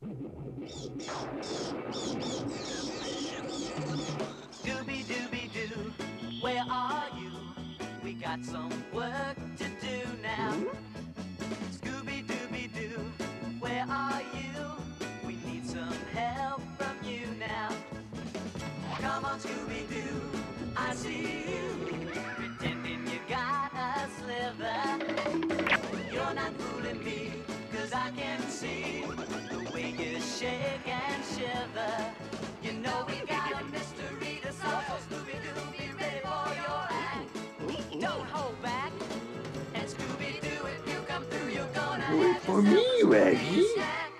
Scooby Dooby Doo, where are you? We got some work to do now. Scooby Dooby Doo, where are you? We need some help from you now. Come on, Scooby Doo, I see you. You know we got a mystery to solve, so Scooby Doo, be ready for your act. Don't hold back. And Scooby Doo, if you come through, you're gonna Wait have for me, Reggie. snack.